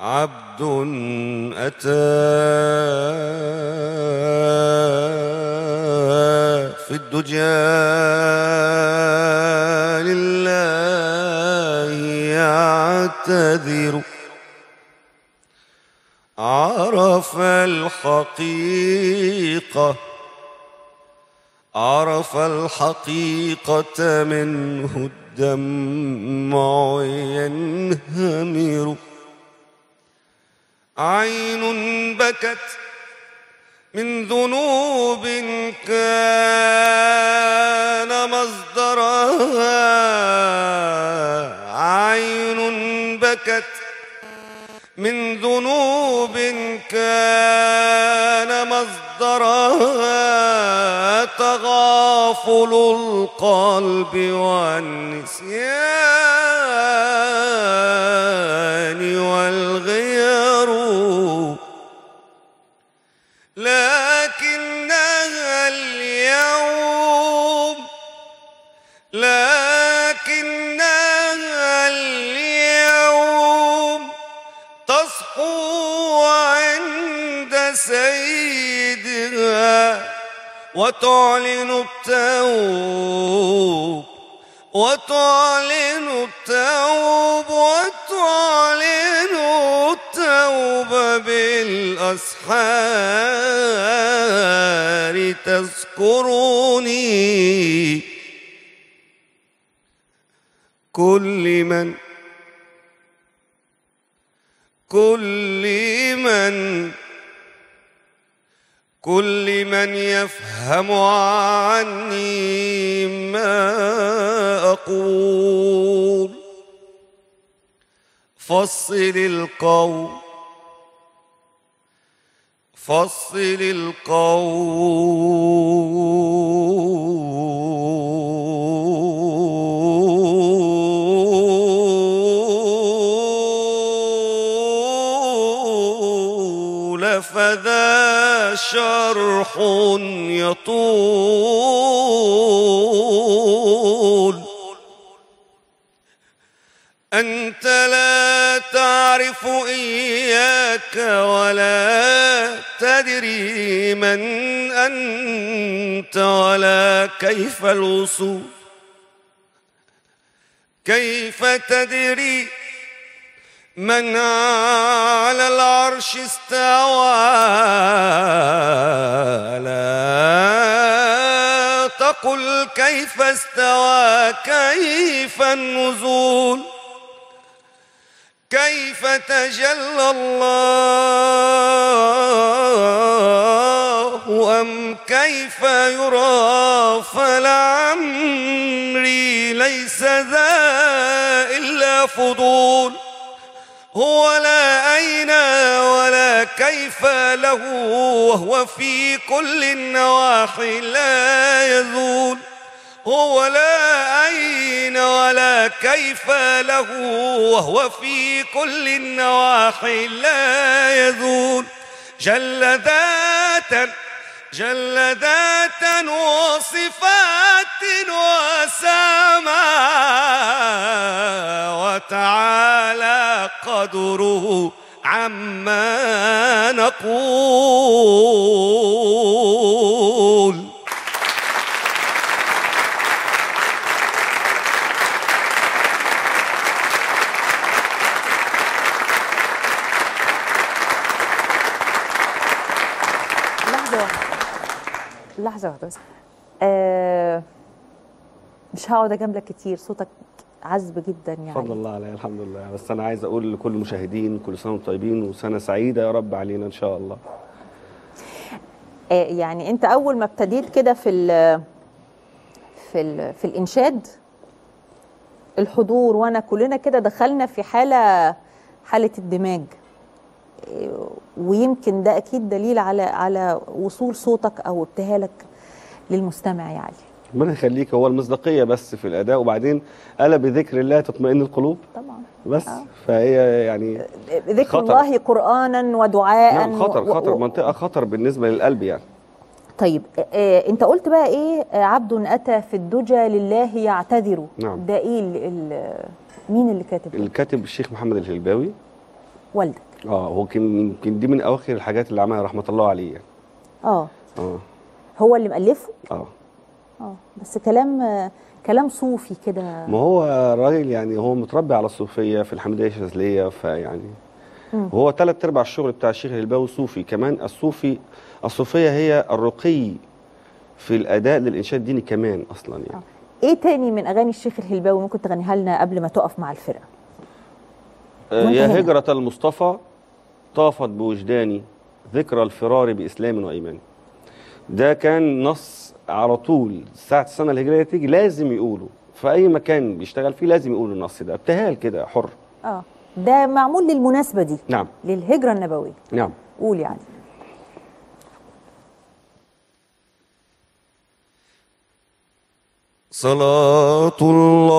عبد أتى في الدجى لله يعتذر. عرف الحقيقة عرف الحقيقة منه الدمع ينهمر. عين بكت من ذنوب كان مصدرها. عين بكت من ذنوب كان مصدرها. تغافل القلب والنسيان. سيدها وتعلن التوب وتعلن التوب وتعلن التوب بالأسحار تذكرني كل من كل من كل من يفهم عني ما أقول. فصل القول فصل القول. إياك ولا تدري من أنت ولا كيف الوصول. كيف تدري من على العرش استوى. لا تقل كيف استوى كيف النزول. كيف تجلى الله أم كيف يرى فلعمري ليس ذا إلا فضول هو لا أين ولا كيف له وهو في كل النواحي لا يزول هو لا أين ولا كيف له وهو في كل النواحي لا يزول. جل ذاتا جل ذاتا وصفات وسما وتعالى قدره عما نقول. مش هقعد اجاملك كتير. صوتك عذب جدا يعني. فضل الله عليا الحمد لله. بس أنا عايز أقول لكل المشاهدين كل سنة وأنتم طيبين وسنة سعيدة يا رب علينا إن شاء الله. آه يعني أنت أول ما ابتديت كده في ال في ال في الإنشاد الحضور وأنا كلنا كده دخلنا في حالة حالة الدماج. آه، ويمكن ده أكيد دليل على على وصول صوتك أو ابتهالك للمستمع يعني. ربنا يخليك هو المصداقية بس في الأداء وبعدين ألا بذكر الله تطمئن القلوب؟ طبعا. بس. آه. فهي يعني ذكر خطر. الله قرانا ودعاء نعم خطر و- خطر. و- منطقة خطر بالنسبة للقلب يعني. طيب آه، آه، أنت قلت بقى إيه؟ آه، عبد أتى في الدجى لله يعتذر. نعم. ده إيه ال ال مين اللي كاتب؟ الكاتب الشيخ محمد الهلباوي. والدك. آه هو كان يمكن دي من أواخر الحاجات اللي عملها رحمة الله عليه يعني. آه. آه. هو اللي مؤلفه؟ آه. آه بس كلام آه، كلام صوفي كده. ما هو راجل يعني هو متربي على الصوفية في الحمديه الشاذليه فيعني. وهو ثلاث ارباع الشغل بتاع الشيخ الهلباوي صوفي كمان الصوفي الصوفية هي الرقي في الأداء للانشاد الديني كمان أصلا يعني. إيه تاني من أغاني الشيخ الهلباوي ممكن تغنيها لنا قبل ما تقف مع الفرقة؟ آه يا. هجرة المصطفى طافت بوجداني ذكرى الفرار بإسلام وإيمان. ده كان نص على طول. ساعة السنة الهجرية تيجي لازم يقوله. في أي مكان بيشتغل فيه لازم يقول النص ده. ابتهال كده حر. آه. ده معمول للمناسبة دي. نعم. للهجرة النبوية. نعم. قول يعني. صلاة الله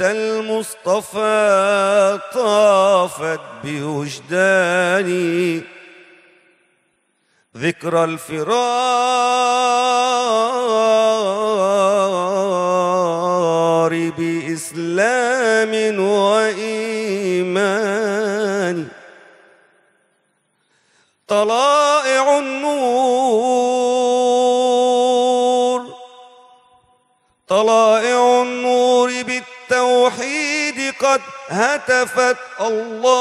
المصطفى طافت بوجداني. ذكرى الفرار بإسلام وإيمان. طلائع النور طلائع بالتوحيد قد هتفت الله.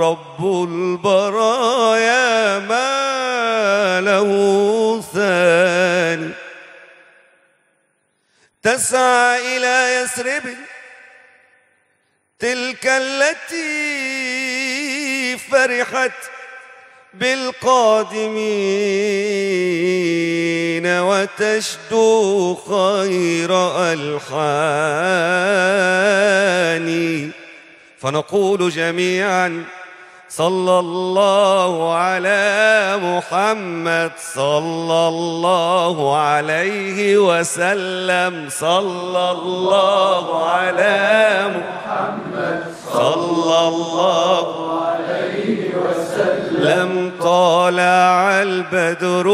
رب البرايا ما له ثاني. تسعى إلى يثرب تلك التي فرحت بالقادمين وتشدو خير ألحاني فنقول جميعا صلى الله على محمد صلى الله عليه وسلم صلى الله على محمد صلى الله لم طالع البدر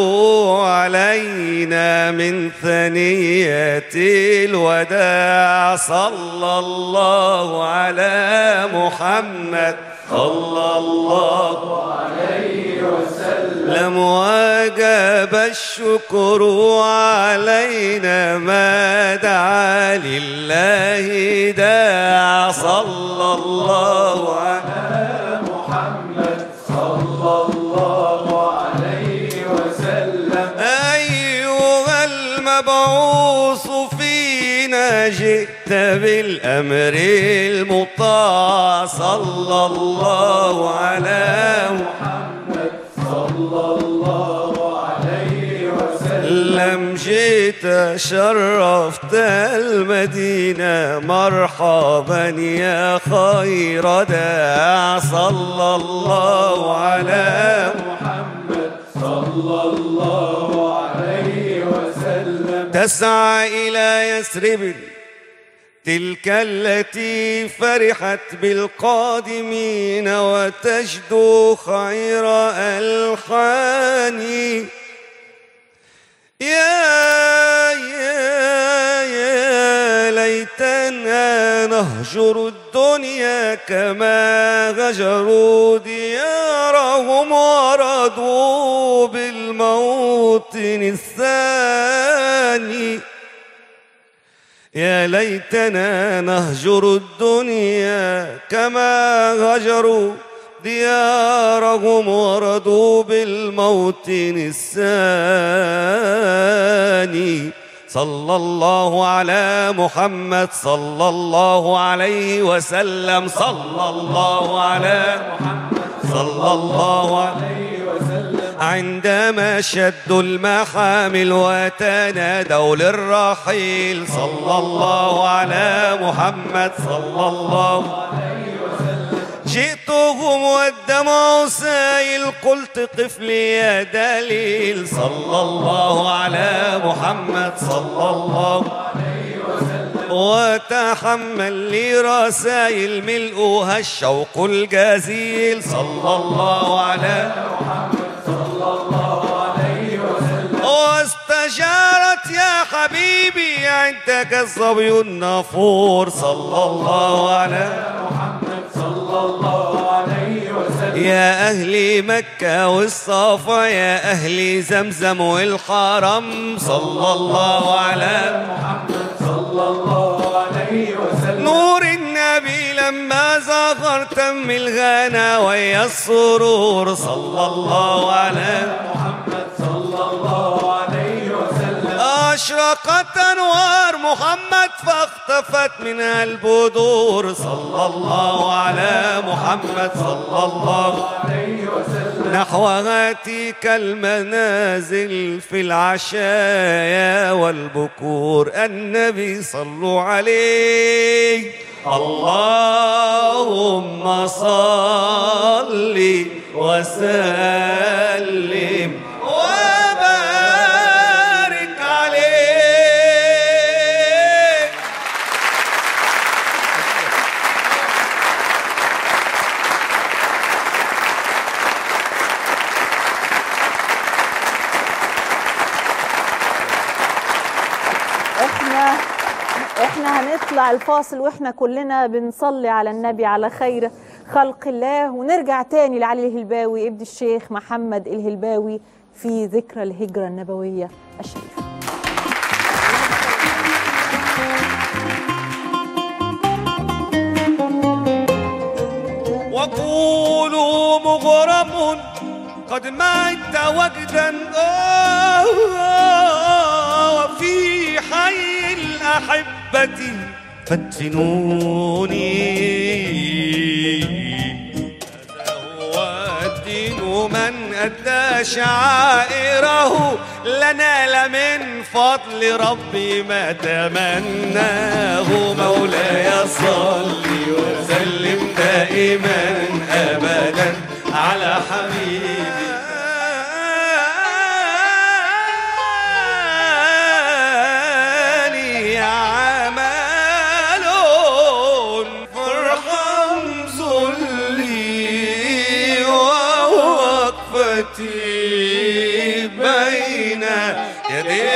علينا من ثنية الوداع صلى الله على محمد. صلى الله عليه وسلم. وجب الشكر علينا ما دعا لله داع صلى الله على جئت بالأمر المطاع صلى الله على محمد. صلى الله عليه وسلم جئت شرفت المدينة مرحبا يا خير داع. صلى الله على محمد. تسعى إلى يثرب تلك التي فرحت بالقادمين وتجدو خير ألحاني يا يا يا ليتنا نهجر الدنيا كما هجروا ديارهم ورضوا بالموطن الثاني يا ليتنا نهجر الدنيا كما هجروا ديارهم ورضوا بالموطن الثاني صلى الله على محمد صلى الله عليه وسلم. صلى الله على محمد صلى الله عليه عندما شدوا المحامل وتنادوا للرحيل صلى الله على محمد صلى الله جئتهم والدمع سايل قلت قف لي يا دليل صلى الله على محمد صلى الله وتحمل لي رسائل ملؤها الشوق الجزيل صلى الله على واستجارت حبيبي عندك الصبي النافور صلى الله على يا أهل مكة والصفا يا أهل زمزم والحرم صلى الله على نور النبي لما زغر تم الغنى ويا السرور. صلى الله على أشرقت أنوار محمد فاختفت منها البدور. صلى الله على محمد صلى الله نحو هاتيك المنازل في العشايا والبكور. النبي صلوا عليه. اللهم صل وسلم. هنطلع الفاصل وإحنا كلنا بنصلي على النبي على خير خلق الله. ونرجع تاني لعلي الهلباوي ابن الشيخ محمد الهلباوي في ذكرى الهجرة النبوية الشريفة. وقولوا مغرم قد مات وجدا آه، وفي حي الأحبة فادفنوني. هو الدين من أدى شعائره. لنال من فضل ربي ما تمناه. مولاي صل وسلم دائما أبدا على حبيبي. رغبتي بين يديك